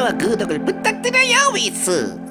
はグードぶったってなよウィス。